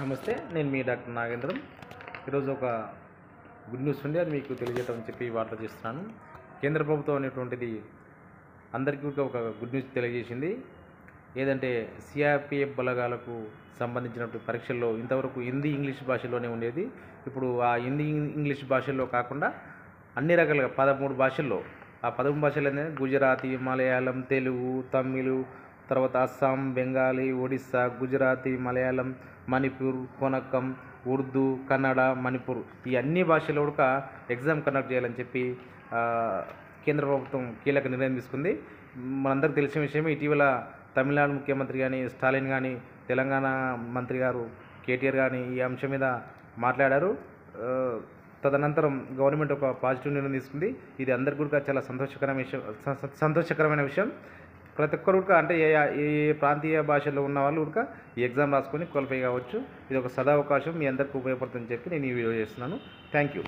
నమస్తే నేను మీ డాక్టర్ నాగేంద్రం. ఈరోజు ఒక గుడ్ న్యూస్ ఉంది అది మీకు తెలియజేయటం అని చెప్పి వార్త చేస్తున్నాను. కేంద్ర ప్రభుత్వం అనేటువంటిది అందరికీ కూడా ఒక గుడ్ న్యూస్ తెలియజేసింది. ఏదంటే సిఆర్పిఎఫ్ బలగాలకు సంబంధించినటువంటి పరీక్షల్లో ఇంతవరకు హిందీ ఇంగ్లీష్ భాషలోనే ఉండేది. ఇప్పుడు ఆ హిందీ ఇంగ్లీష్ భాషల్లో కాకుండా అన్ని రకాలుగా పదమూడు భాషల్లో ఆ పదమూడు భాషలు గుజరాతీ మలయాళం తెలుగు తమిళ్ తర్వాత అస్సాం బెంగాలీ ఒడిస్సా గుజరాతీ మలయాళం మణిపూర్ కొనక్కం ఉర్దూ కన్నడ మణిపూర్ ఈ అన్ని భాషల్లో కూడా ఎగ్జామ్ కండక్ట్ చేయాలని చెప్పి కేంద్ర ప్రభుత్వం కీలక నిర్ణయం తీసుకుంది. మనందరికీ తెలిసిన విషయమే ఇటీవల తమిళనాడు ముఖ్యమంత్రి కానీ స్టాలిన్ కానీ తెలంగాణ మంత్రి గారు కేటీఆర్ కానీ ఈ అంశం మీద మాట్లాడారు. తదనంతరం గవర్నమెంట్ ఒక పాజిటివ్ నిర్ణయం తీసుకుంది. ఇది అందరికీ కూడా చాలా సంతోషకరమైన విషయం సంతోషకరమైన విషయం. ప్రతి ఒక్కరు కూడా అంటే ఏ ఏ ప్రాంతీయ భాషలో ఉన్న వాళ్ళు కూడా ఈ ఎగ్జామ్ రాసుకొని క్వాలిఫై కావచ్చు. ఇది ఒక సదావకాశం మీ అందరికీ ఉపయోగపడుతుందని చెప్పి నేను ఈ వీడియో చేస్తున్నాను. Thank you.